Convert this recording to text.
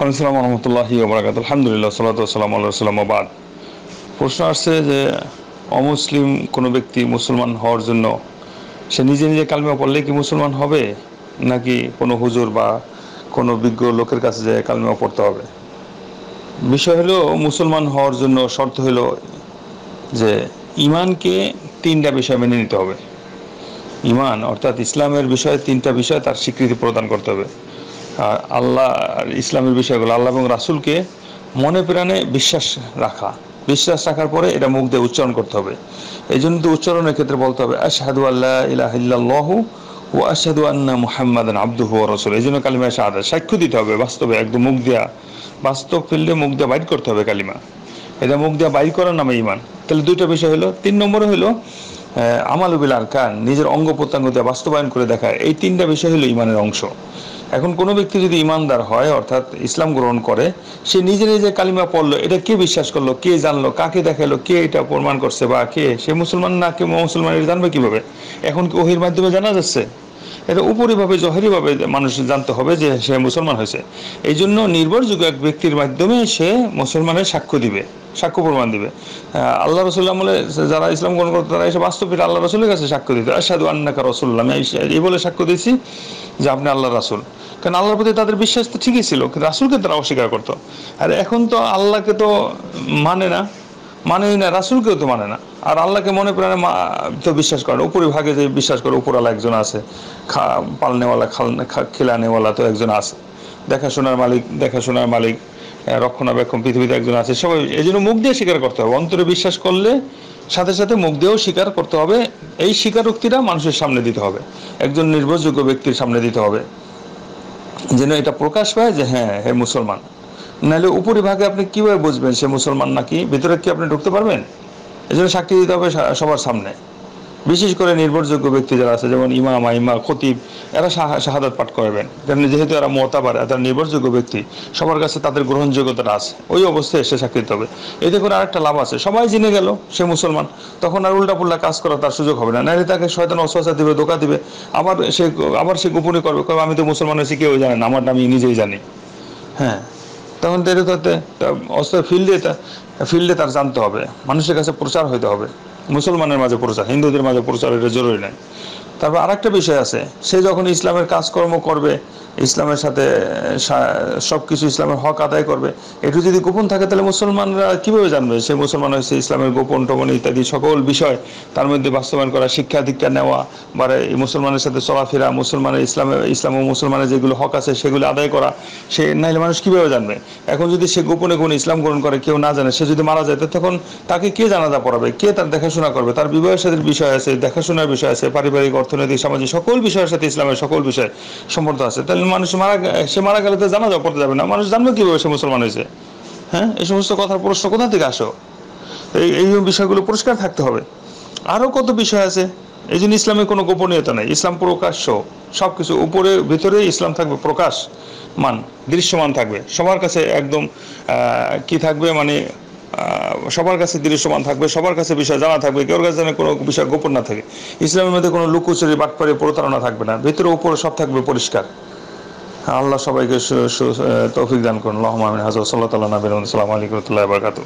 আসসালামু রহমতুল্লাহি ওবরাকাত আলহামদুলিল্লাহ সাল্লাম আল্লাহ সাল্লাম প্রশ্ন আসছে যে, অমুসলিম কোনো ব্যক্তি মুসলমান হওয়ার জন্য সে নিজে নিজে কালমা পড়লে কি মুসলমান হবে? নাকি কোনো হুজুর বা কোনো বিজ্ঞ লোকের কাছে যে কালমা পড়তে হবে? বিষয় হলো, মুসলমান হওয়ার জন্য শর্ত হলো যে, ইমানকে তিনটা বিষয় মেনে নিতে হবে। ইমান অর্থাৎ ইসলামের বিষয়ে তিনটা বিষয় তার স্বীকৃতি প্রদান করতে হবে। আল্লাহ ইসলামের বিষয়গুলো, আল্লাহ এবং রাসুলকে মনে প্রাণে বিশ্বাস রাখা। বিশ্বাস রাখার পরে এটা মুখ দিয়ে উচ্চারণ করতে হবে। এই জন্য তো উচ্চারণের ক্ষেত্রে বলতে হবে, আশহাদু আল্লাহ ইলাহিল্লাহু ও আশহাদু আন্না মুহাম্মাদান আব্দুহু রাসূল এই জন্য কালিমা শাহাদা সাক্ষ্য দিতে হবে বাস্তবে, একদম মুখ দিয়া। বাস্তব ফিল্ডে মুখ দিয়ে বাইর করতে হবে কালিমা। এটা মুখ দিয়ে বাইর করার নামে ইমান তাহলে দুইটা বিষয় হলো। তিন নম্বরে হলো আমাল বিল আরকান নিজের অঙ্গ প্রত্যঙ্গ দিয়ে বাস্তবায়ন করে দেখায়। এই তিনটা বিষয় হলো ইমানের অংশ। এখন কোনো ব্যক্তি যদি ইমানদার হয়, অর্থাৎ ইসলাম গ্রহণ করে, সে নিজে নিজে কালিমা পড়ল, এটা কে বিশ্বাস করল, কে জানলো, কাকে দেখাল, কে এটা প্রমাণ করছে বা কে, সে মুসলমান না, কে মুসলমান, এটা জানবে কীভাবে? এখন কি ওহির মাধ্যমে জানা যাচ্ছে? এটা উপরিভাবে, জহরিভাবে মানুষ জানতে হবে যে সে মুসলমান হয়েছে। এই জন্য নির্ভরযোগ্য এক ব্যক্তির মাধ্যমে সে মুসলমানের সাক্ষ্য দিবে, সাক্ষ্য প্রমাণ দিবে। আল্লাহ রসুল্লাহ বলে যারা ইসলাম গ্রহণ করতো, তারা এসে বাস্তবিক আল্লাহ রসুলের কাছে সাক্ষ্য দিত। আসাদু আন্নাকা রসুল্লাহ আমি এই বলে সাক্ষ্য দিয়েছি যে আপনি আল্লাহ রাসুল। কারণ আল্লাহর প্রতি তাদের বিশ্বাস তো ঠিকই ছিল, কিন্তু রাসুলকে তারা অস্বীকার করতো। আর এখন তো আল্লাহকে তো মানে না। মানেই না, রাসুলকেও তো মানে না। আর আল্লাহকে মনে প্রাণে তো বিশ্বাস করে উপরি ভাগে যে বিশ্বাস করে উপরালা একজন আছে, খা পালনেওয়ালা খাল খিলানেওয়ালা তো একজন আছে। দেখাশোনার মালিক দেখাশোনার মালিক রক্ষণাবেক্ষণ পৃথিবীতে একজন আছে। সবাই এই জন্য মুখ দিয়ে স্বীকার করতে হবে। অন্তরে বিশ্বাস করলে সাথে সাথে মুখ দিয়েও স্বীকার করতে হবে। এই স্বীকারোক্তিটা মানুষের সামনে দিতে হবে। একজন নির্ভরযোগ্য ব্যক্তির সামনে দিতে হবে। যেন এটা প্রকাশ পায় যে হ্যাঁ হে মুসলমান। নাহলে উপরিভাগে আপনি কীভাবে বুঝবেন সে মুসলমান নাকি? ভিতরে কি আপনি ঢুকতে পারবেন? এই জন্য সাক্ষী দিতে হবে সবার সামনে। বিশেষ করে নির্ভরযোগ্য ব্যক্তি যারা আছে, যেমন ইমাম, আইমা, খতিব, এরা শাহাদাত পাঠ করবেন। কারণ যেহেতু এরা মতাবার, এরা নির্ভরযোগ্য ব্যক্তি, সবার কাছে তাদের গ্রহণযোগ্যতাটা আছে। ওই অবস্থায় এসে দিতে হবে। এতে করে আরেকটা লাভ আছে। সবাই জেনে গেল সে মুসলমান, তখন আর উল্টা পুল্টা কাজ করা তার সুযোগ হবে না। নাহলে তাকে শয়তান অস্বস্থা দিবে, ধোকা দিবে। আবার সে আবার সে গোপনে করবে আমি তো মুসলমান হয়েছি, কেউ জানে না। আমার আমি নিজেই জানি। হ্যাঁ। তখন দেরি করতে অস্ত্র ফিল্ডে ফিল্ডে তার জানতে হবে। মানুষের কাছে প্রচার হইতে হবে। মুসলমানের মাঝে প্রচার, হিন্দুদের মাঝে প্রচার এটা জরুরি নয়। তারপর আরেকটা বিষয় আছে। সে যখন ইসলামের কাজকর্ম করবে, ইসলামের সাথে সব কিছু ইসলামের হক আদায় করবে, একটু যদি গোপন থাকে তাহলে মুসলমানরা কীভাবে জানবে সে মুসলমান হয়েছে ইসলামের গোপন টোপন ইত্যাদি সকল বিষয়? তার মধ্যে বাস্তবায়ন করা, শিক্ষা দীক্ষা নেওয়া, বা মুসলমানের সাথে চলাফেরা, মুসলমানের ইসলামের ইসলাম ও মুসলমানের যেগুলো হক আছে সেগুলো আদায় করা, সে নাইলে মানুষ কীভাবে জানবে? এখন যদি সে গোপনে কোনো ইসলাম গ্রহণ করে, কেউ না জানে, সে যদি মারা যায় তখন তাকে কে জানাজা পড়াবে? কে তার দেখাশোনা করবে? তার বিবাহের সাথে বিষয় আছে, দেখাশোনার বিষয় আছে, পারিবারিক অর্থনৈতিক, সামাজিক, সকল বিষয়ের সাথে ইসলামের সকল বিষয় সম্বন্ধ আছে। তাহলে মানুষ মারা সে মারা গেলে তো জানা যাওয়া পড়তে যাবে না। মানুষ জানবে কীভাবে সে মুসলমান হয়েছে? হ্যাঁ? এই সমস্ত কথার প্রশ্ন কোথা থেকে আসো? এই এই বিষয়গুলো পরিষ্কার থাকতে হবে। আরও কত বিষয় আছে? এই জন্য ইসলামের কোনো গোপনীয়তা নেই। ইসলাম প্রকাশ্য। সব কিছু উপরে, ভিতরে ইসলাম থাকবে প্রকাশ মান, দৃশ্যমান থাকবে। সবার কাছে একদম কি থাকবে? মানে সবার কাছে দৃশ্যমান থাকবে, সবার কাছে বিষয় জানা থাকবে, কেউ কাছে যেন কোনো বিষয় গোপন না থাকে। ইসলামের মধ্যে কোনো লুকোচুরি বাটপারে প্রতারণা থাকবে না। ভিতরে উপরে সব থাকবে পরিষ্কার। আল্লাহ সবাইকে তৌফিক দান করুন। আল্লাহ হাজর সাল্লাহ তাল্লাহ নবীন সালাম আলিকুল্লাহ বারকাত